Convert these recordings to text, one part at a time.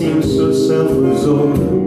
seems so self-absorbed.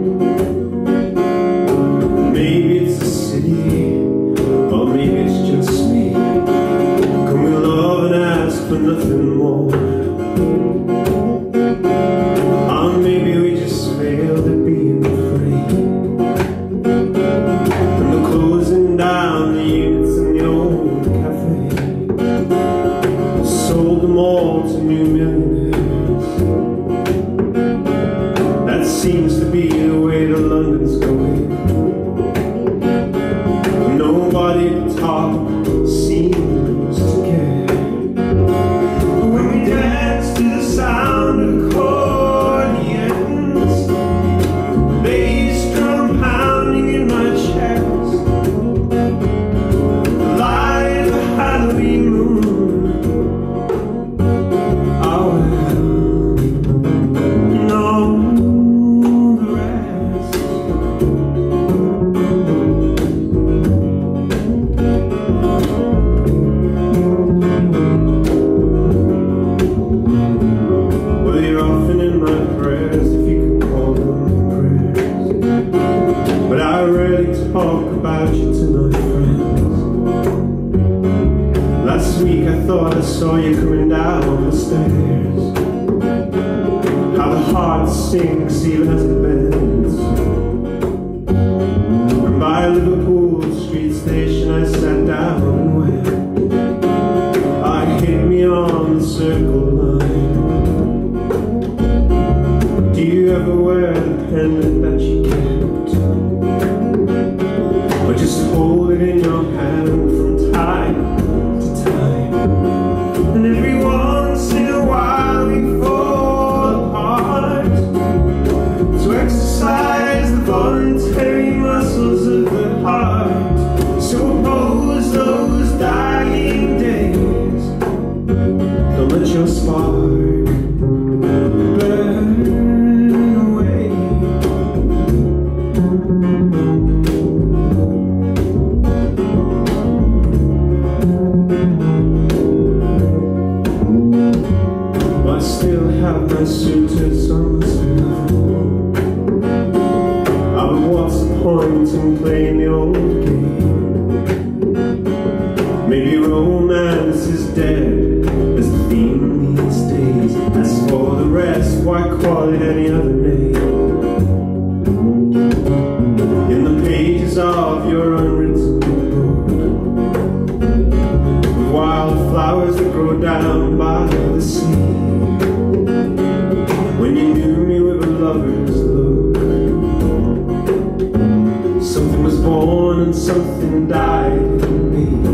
Talk about you to my friends. Last week I thought I saw you coming down the stairs. How the heart sinks even as it bends. And by Liverpool Street Station I sat down and went. I hit me on the circle line. Do you ever wear the pendant that you kept? In your hand from time to time? And every once in a while we fall apart to exercise the voluntary muscles of the heart. So oppose those dying days. Don't let your spark suitors on sleeve. Ah, but what's the point in playing the old game? Maybe romance is dead as the theme these days. As for the rest, why call it any other name? In the pages of your unwritten book, wildflowers that grow down by the sea. Was born and something died in me.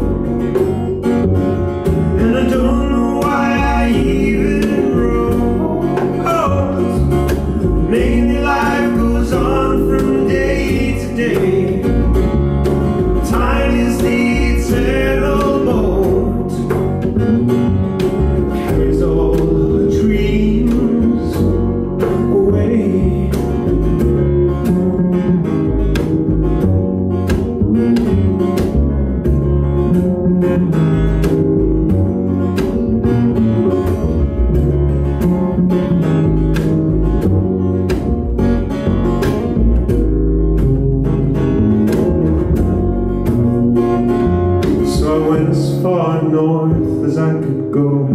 I could go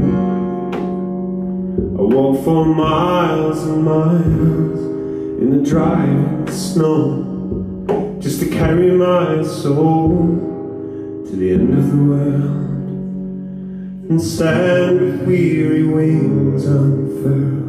I walked for miles and miles in the driving snow Just to carry my soul to the end of the world And stand with weary wings unfurled